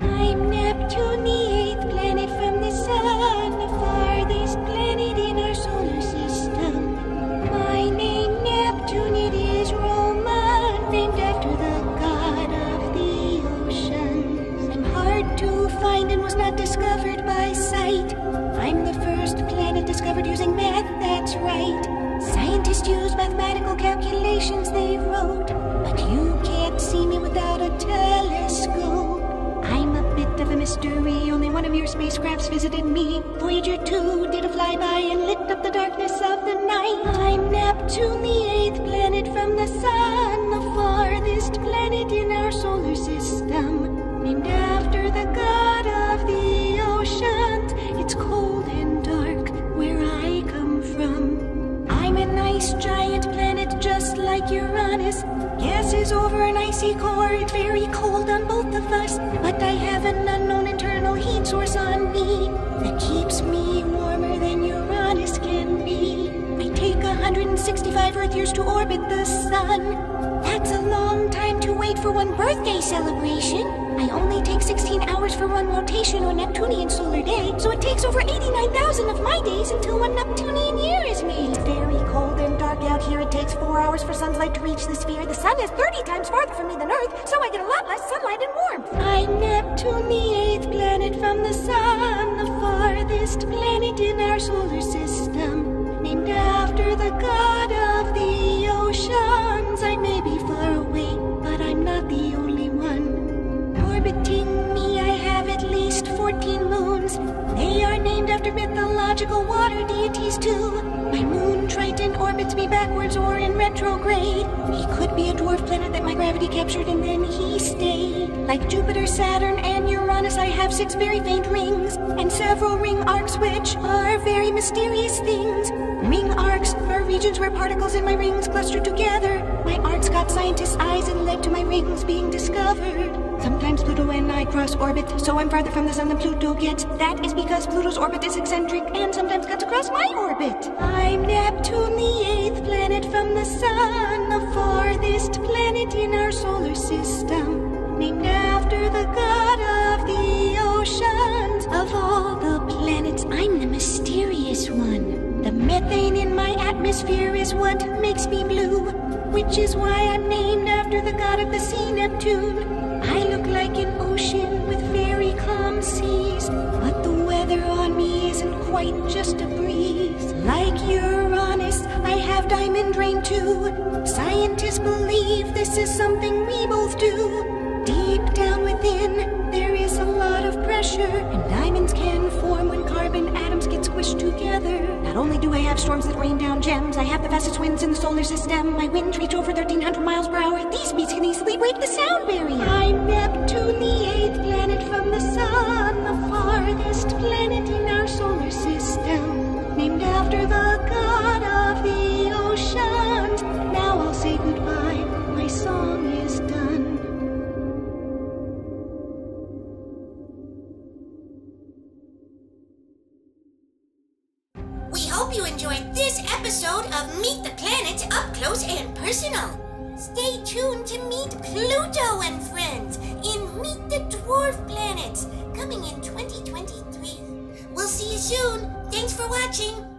I'm Neptune, the eighth planet from the sun, the farthest planet in our solar system. My name, Neptune, Roman, named after the god of the oceans. I'm hard to find and was not discovered by sight. I'm the first planet discovered using math, that's right. Use mathematical calculations they wrote, but you can't see me without a telescope. I'm a bit of a mystery. Only one of your spacecrafts visited me. Voyager 2 did a flyby and lit up the darkness of the night. I'm Neptune, the eighth planet from the sun, the farthest planet in our solar system. Named Ice giant planet just like Uranus. Gases over an icy core, it's very cold on both of us. But I have an unknown internal heat source on me that keeps me warmer than Uranus can be. I take 165 Earth years to orbit the sun. That's a long time to wait for one birthday celebration. I only take 16 hours for one rotation or Neptunian solar day, so it takes over 89,000 of my days until one Neptunian year is made. It's very takes four hours for sun's light to reach the sphere. The sun is 30 times farther from me than Earth, so I get a lot less sunlight and warmth. I'm Neptune, the eighth planet from the sun, the farthest planet in our solar system. Named after the god of the oceans. I may be far away, but I'm not the only one. Orbiting me, I have at least 14 moons. They are named after mythological water deities, too. My moon Triton orbits me backwards or in retrograde. He could be a dwarf planet that my gravity captured and then he stayed. Like Jupiter, Saturn, and Uranus, I have six very faint rings and several ring arcs, which are very mysterious things. Ring arcs regions where particles in my rings cluster together. My arcs got scientists' eyes and led to my rings being discovered. Sometimes Pluto and I cross orbit, so I'm farther from the sun than Pluto gets. That is because Pluto's orbit is eccentric and sometimes cuts across my orbit. I'm Neptune, atmosphere is what makes me blue, which is why I'm named after the god of the sea, Neptune. I look like an ocean with very calm seas, but the weather on me isn't quite just a breeze. Like Uranus, I have diamond rain too. Scientists believe this is something we both do. Deep down within, Not only do I have storms that rain down gems, I have the fastest winds in the solar system. My winds reach over 1300 miles per hour. These speeds can easily break the sound barrier. I'm Neptune, the eighth planet from the sun, the farthest planet in our solar system. Named after the hope you enjoyed this episode of Meet the Planets up close and personal. Stay tuned to meet Pluto and friends in Meet the Dwarf Planets, coming in 2023. We'll see you soon. Thanks for watching.